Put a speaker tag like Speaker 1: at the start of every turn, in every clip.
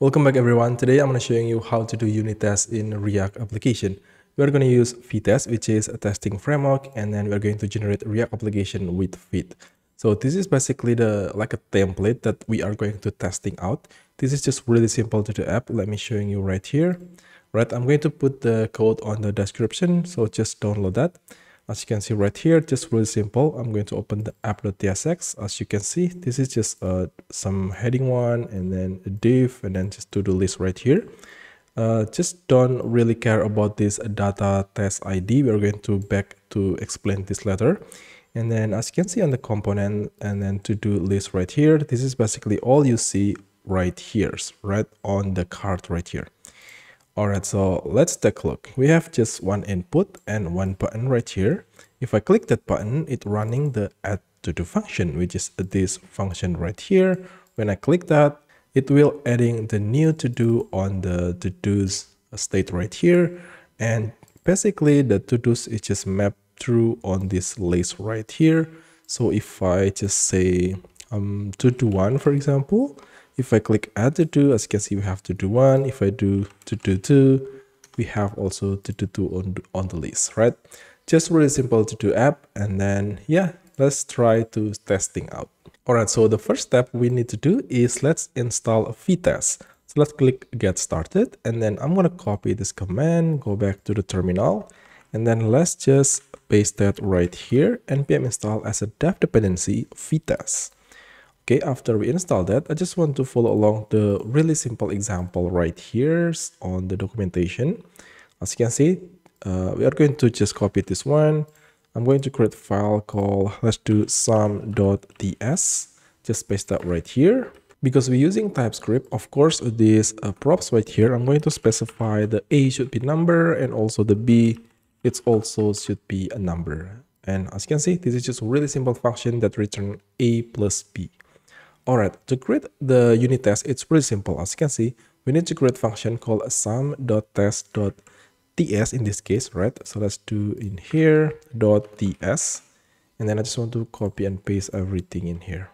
Speaker 1: Welcome back everyone. Today I'm going to showing you how to do unit tests in React application. We're going to use Vitest, which is a testing framework, and then we're going to generate React application with Vite. So this is basically the like a template that we are going to testing out. This is just really simple to do app. Let me showing you right here. Right, I'm going to put the code on the description, so just download that. As you can see right here, just really simple. I'm going to open the app.tsx. As you can see, this is just uh, some heading one and then a div and then just to-do list right here. Uh, just don't really care about this data test ID. We're going to back to explain this later. And then as you can see on the component and then to-do list right here, this is basically all you see right here, right on the card right here. Alright, so let's take a look. We have just one input and one button right here. If I click that button, it running the add to do function, which is this function right here. When I click that, it will adding the new to do on the to do's state right here. And basically the to do's is just mapped through on this list right here. So if I just say um, to do one, for example, if I click add to do, as you can see, we have to do one. If I do to do two, we have also to do two on, on the list, right? Just really simple to do app. And then, yeah, let's try to testing out. All right, so the first step we need to do is let's install Vitest. So let's click get started. And then I'm going to copy this command, go back to the terminal. And then let's just paste that right here, npm install as a dev dependency Vitest. Okay, after we install that, I just want to follow along the really simple example right here on the documentation. As you can see, uh, we are going to just copy this one. I'm going to create a file called, let's do sum.ts. Just paste that right here. Because we're using TypeScript, of course, these uh, props right here, I'm going to specify the A should be number and also the B, it also should be a number. And as you can see, this is just a really simple function that return A plus B. Alright, to create the unit test, it's pretty simple. As you can see, we need to create a function called sum.test.ts in this case, right? So let's do in here dot .ts, and then I just want to copy and paste everything in here.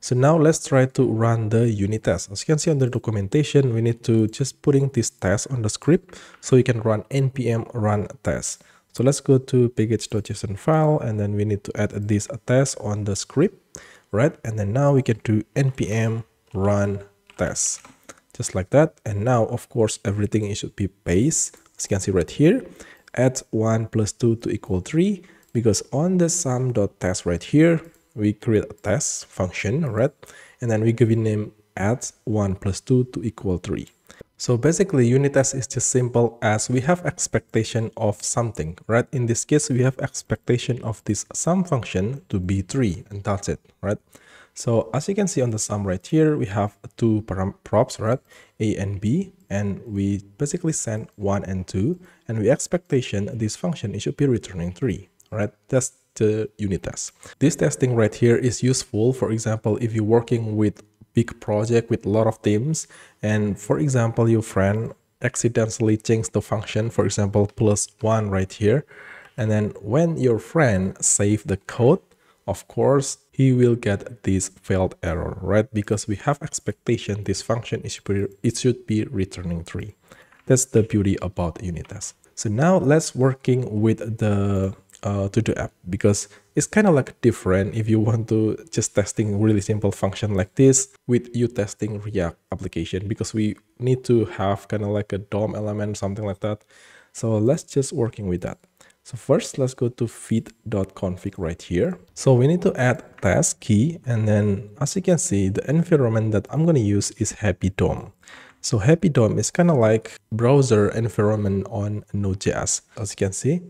Speaker 1: So now let's try to run the unit test. As you can see on the documentation, we need to just putting this test on the script so you can run npm run test. So let's go to package.json file and then we need to add this test on the script right? And then now we can do npm run test, just like that. And now, of course, everything it should be base, as you can see right here, add 1 plus 2 to equal 3, because on the sum.test right here, we create a test function, right? And then we give it name add 1 plus 2 to equal 3. So basically unit test is just simple as we have expectation of something, right? In this case, we have expectation of this sum function to be 3 and that's it, right? So as you can see on the sum right here, we have two props, right? A and B, and we basically send 1 and 2, and we expectation this function it should be returning 3, right? That's the unit test. This testing right here is useful, for example, if you're working with big project with a lot of teams. And for example your friend accidentally changed the function for example plus one right here. And then when your friend save the code of course he will get this failed error right? Because we have expectation this function is it should be returning 3 that's the beauty about unit test so now let's working with the uh, to do app because it's kind of like different if you want to just testing really simple function like this with you testing React application because we need to have kind of like a DOM element, something like that. So let's just working with that. So first, let's go to vite.config right here. So we need to add test key. And then as you can see, the environment that I'm going to use is Happy DOM. So Happy DOM is kind of like browser environment on Node.js, as you can see.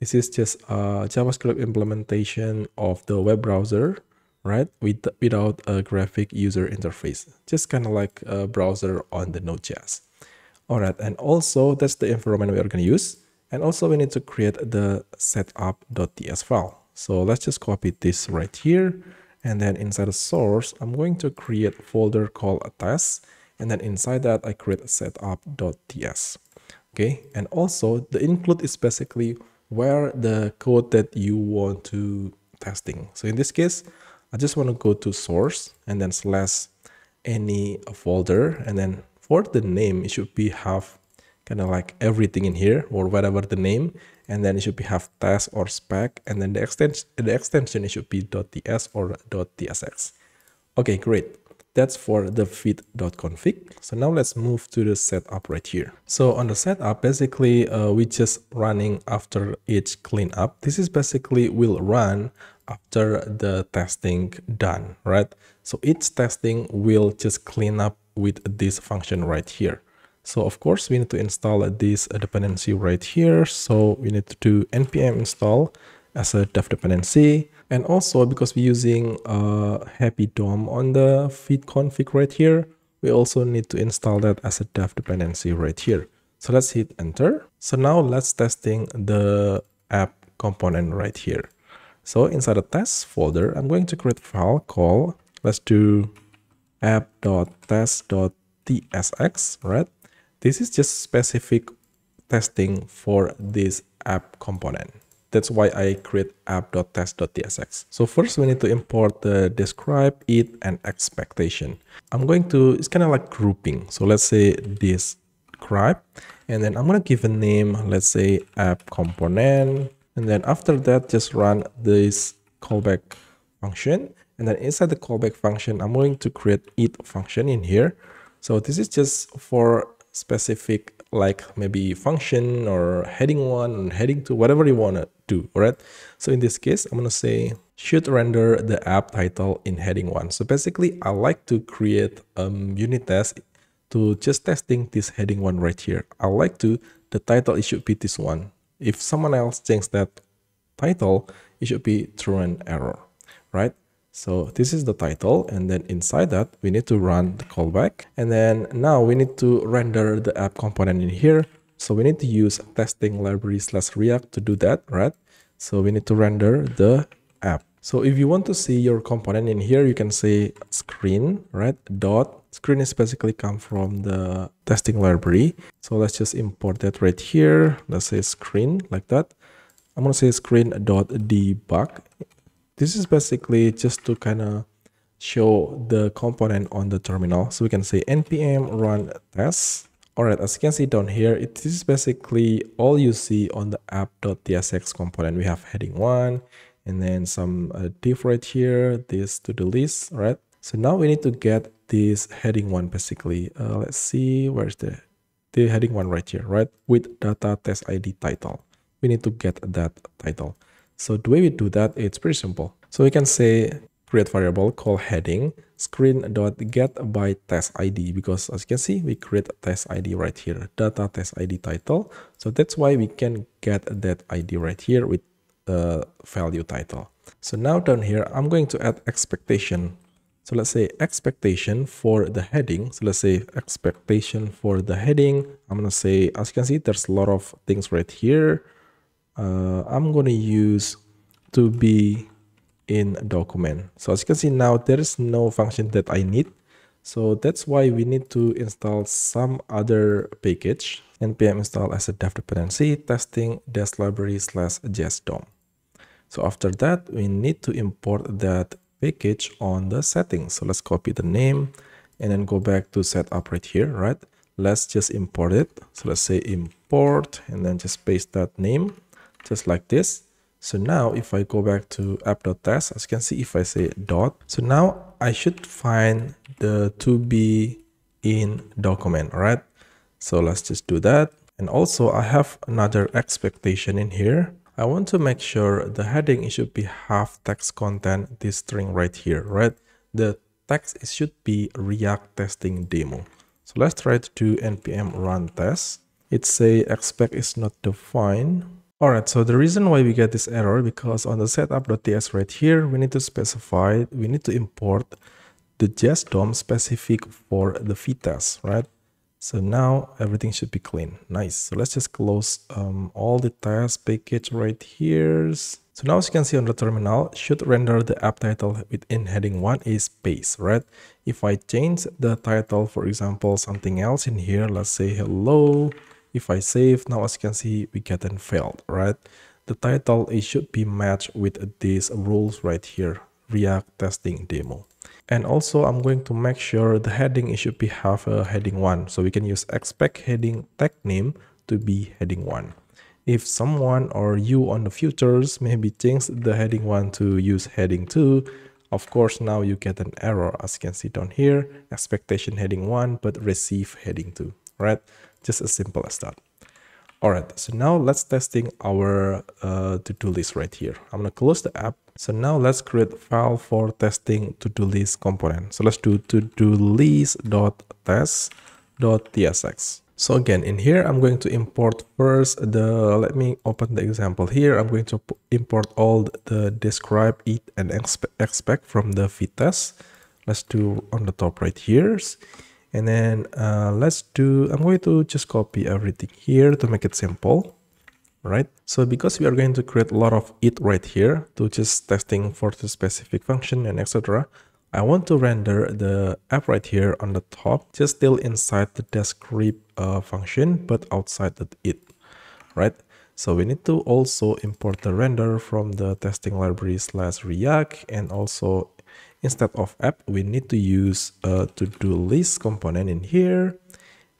Speaker 1: This is just a JavaScript implementation of the web browser, right? With, without a graphic user interface, just kind of like a browser on the Node.js. All right, and also that's the environment we are going to use. And also we need to create the setup.ts file. So let's just copy this right here. And then inside the source, I'm going to create a folder called a test. And then inside that, I create setup.ts. Okay, and also the include is basically where the code that you want to testing. So in this case, I just want to go to source and then slash any folder. And then for the name, it should be have kind of like everything in here or whatever the name. And then it should be have test or spec. And then the extension the extension it should be .ts or .tsx okay great that's for the vite.config so now let's move to the setup right here. So on the setup basically uh, we just running after each cleanup. This is basically will run after the testing done right? So each testing will just clean up with this function right here. So of course we need to install this dependency right here. So we need to do npm install as a dev dependency. And also because we're using happy DOM on the vite config right here, we also need to install that as a dev dependency right here. So let's hit enter. So now let's testing the app component right here. So inside the test folder, I'm going to create a file called, let's do app.test.tsx, right? This is just specific testing for this app component. That's why I create app.test.tsx. So first we need to import the describe, it, and expectation. I'm going to, it's kind of like grouping. So let's say describe, and then I'm going to give a name, let's say app component. And then after that, just run this callback function. And then inside the callback function, I'm going to create it function in here. So this is just for specific like maybe function or heading one and heading two, whatever you want to do, right? So in this case, I'm going to say should render the app title in heading one. So basically, I like to create um, unit test to just testing this heading one right here. I like to, the title, it should be this one. If someone else changes that title, it should be through an error, right? So this is the title and then inside that we need to run the callback and then now we need to render the app component in here. So we need to use testing library slash react to do that, right? So we need to render the app. So if you want to see your component in here, you can say screen, right? Dot screen is basically come from the testing library. So let's just import that right here. Let's say screen like that. I'm going to say screen dot debug this is basically just to kind of show the component on the terminal. So we can say npm run test. Alright, as you can see down here, it is basically all you see on the app.tsx component. We have heading one and then some uh, div right here, this to the list, right? So now we need to get this heading one basically. Uh, let's see, where's the, the heading one right here, right? With data test ID title. We need to get that title. So the way we do that, it's pretty simple. So we can say create variable called heading screen.get by test ID because as you can see, we create a test ID right here, data test ID title. So that's why we can get that ID right here with the value title. So now down here, I'm going to add expectation. So let's say expectation for the heading. So let's say expectation for the heading. I'm to say, as you can see, there's a lot of things right here uh, I'm going to use to be in document. So as you can see now, there is no function that I need. So that's why we need to install some other package npm install as a dev dependency testing dash library slash jest-dom. So after that, we need to import that package on the settings. So let's copy the name and then go back to setup right here, right? Let's just import it. So let's say import and then just paste that name just like this. So now if I go back to app.test, as you can see, if I say dot, so now I should find the to be in document, right? So let's just do that. And also I have another expectation in here. I want to make sure the heading it should be half text content this string right here, right? The text it should be React testing demo. So let's try to do npm run test. It say expect is not defined Alright, so the reason why we get this error because on the setup.ts right here, we need to specify, we need to import the JSDOM specific for the test, right? So now everything should be clean. Nice. So let's just close um, all the test package right here. So now as you can see on the terminal, should render the app title within heading 1 is space, right? If I change the title, for example, something else in here, let's say hello, if I save, now as you can see, we get an failed, right? The title, it should be matched with these rules right here, React testing demo. And also I'm going to make sure the heading it should be have a heading 1. So we can use expect heading tag name to be heading 1. If someone or you on the futures maybe change the heading 1 to use heading 2, of course now you get an error as you can see down here, expectation heading 1 but receive heading 2, right? Just as simple as that. Alright, so now let's testing our uh, to-do list right here. I'm gonna close the app. So now let's create file for testing to-do list component. So let's do to-do list.test.tsx. So again, in here, I'm going to import first the, let me open the example here. I'm going to import all the describe, eat, and expect from the Vitest. Let's do on the top right here and then uh, let's do i'm going to just copy everything here to make it simple right? So because we are going to create a lot of it right here to just testing for the specific function and etc i want to render the app right here on the top just still inside the describe uh, function but outside the it right? So we need to also import the render from the testing library slash react and also Instead of app, we need to use uh, a to-do list component in here.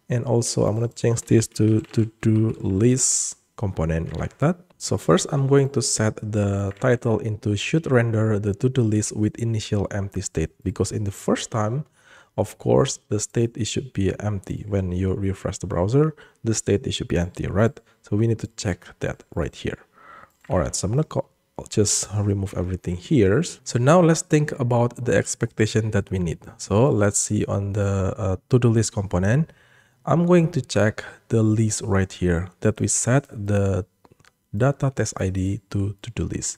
Speaker 1: And also I'm going to change this to to-do list component like that. So first I'm going to set the title into should render the to-do list with initial empty state because in the first time, of course, the state it should be empty. When you refresh the browser, the state it should be empty, right? So we need to check that right here. All right, so I'm going to I'll just remove everything here. So now let's think about the expectation that we need. So let's see on the uh, to-do list component. I'm going to check the list right here that we set the data test ID to to-do list.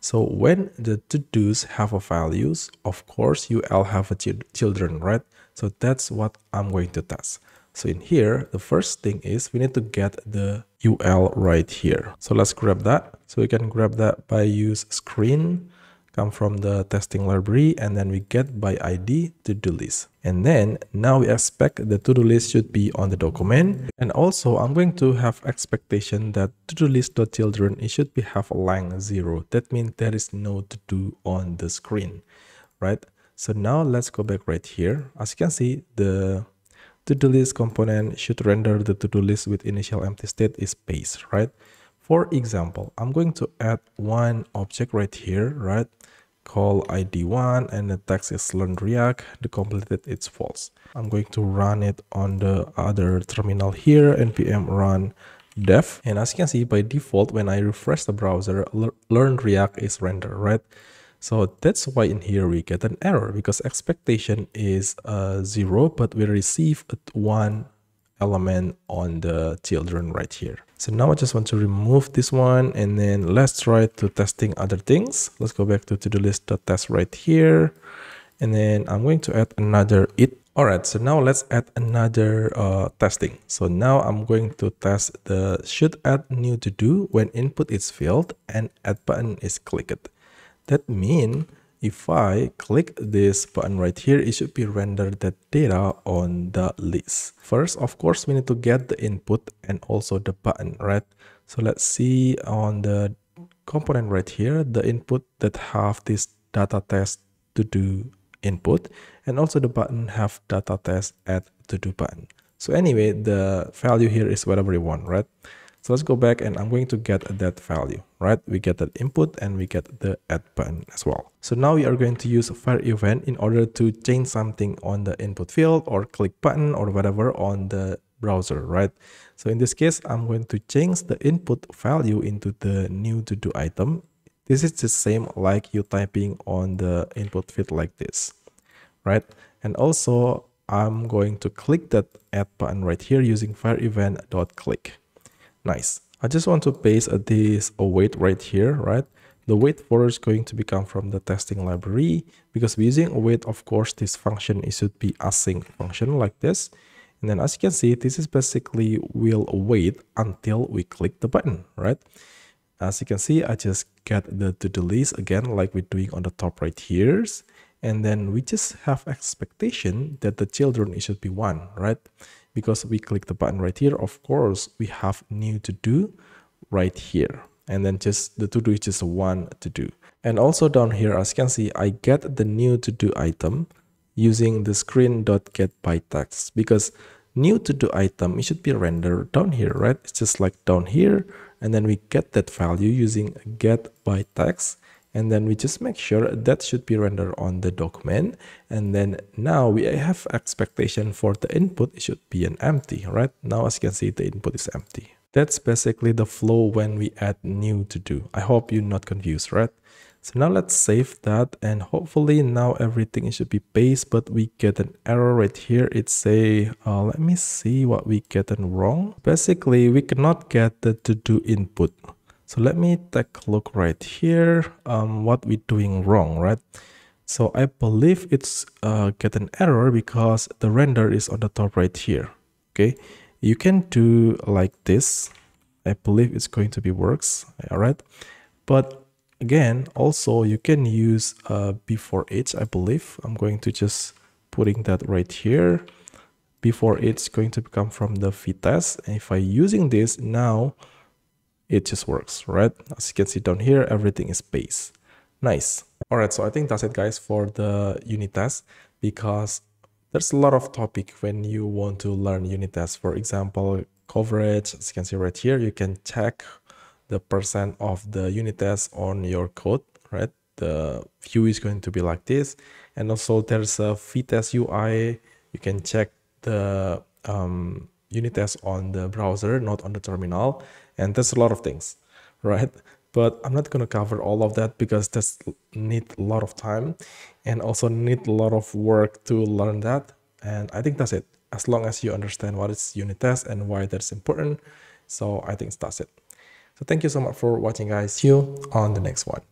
Speaker 1: So when the to-dos have a values, of course, UL have a ch children, right? So that's what I'm going to test. So in here, the first thing is we need to get the UL right here. So let's grab that. So we can grab that by use screen, come from the testing library, and then we get by ID to-do list. And then now we expect the to-do list should be on the document. And also I'm going to have expectation that to-do list.children, it should be have a length zero. That means there is no to-do on the screen, right? So now let's go back right here. As you can see, the to-do list component should render the to-do list with initial empty state is base, right? For example, I'm going to add one object right here, right? Call id1 and the text is learn react, the completed it's false. I'm going to run it on the other terminal here, npm run dev. And as you can see, by default, when I refresh the browser, learn react is rendered, right? So that's why in here we get an error because expectation is uh, zero, but we receive one element on the children right here. So now I just want to remove this one and then let's try to testing other things. Let's go back to to-do list test right here. And then I'm going to add another it. All right, so now let's add another uh, testing. So now I'm going to test the should add new to do when input is filled and add button is clicked. That means if I click this button right here, it should be rendered the data on the list. First, of course, we need to get the input and also the button, right? So let's see on the component right here, the input that have this data test to do input and also the button have data test add to do button. So anyway, the value here is whatever you want, right? So let's go back and I'm going to get that value, right? We get that input and we get the add button as well. So now we are going to use fire event in order to change something on the input field or click button or whatever on the browser, right? So in this case, I'm going to change the input value into the new to do item. This is the same like you typing on the input field like this, right? And also I'm going to click that add button right here using fire event dot click. Nice. I just want to paste this await right here, right? The wait for is going to become from the testing library because we're using await, of course, this function it should be async function like this. And then as you can see, this is basically will wait until we click the button, right? As you can see, I just get the to-do list again, like we're doing on the top right here. And then we just have expectation that the children, it should be one, right? Because we click the button right here of course we have new to do right here. And then just the to do is just one to do. And also down here, as you can see, I get the new to do item using the screen.getByText because new to do item it should be rendered down here right? It's just like down here. And then we get that value using get by text and then we just make sure that should be rendered on the document and then now we have expectation for the input it should be an empty right now as you can see the input is empty that's basically the flow when we add new to do i hope you're not confused right so now let's save that and hopefully now everything should be based, but we get an error right here. It say, uh, let me see what we get wrong. Basically, we cannot get the to do input. So let me take a look right here, um, what we're doing wrong, right? So I believe it's uh, get an error because the render is on the top right here. Okay, you can do like this. I believe it's going to be works. All right, but again also you can use uh, before it. I believe I'm going to just putting that right here before it's going to become from the test. and if I using this now it just works right as you can see down here everything is base nice all right so I think that's it guys for the unit test because there's a lot of topic when you want to learn unit tests for example coverage as you can see right here you can check the percent of the unit test on your code, right? The view is going to be like this. And also there's a Vitest UI. You can check the um, unit test on the browser, not on the terminal. And there's a lot of things, right? But I'm not going to cover all of that because that's need a lot of time and also need a lot of work to learn that. And I think that's it. As long as you understand what is unit test and why that's important. So I think that's it. So thank you so much for watching guys. See you on the next one.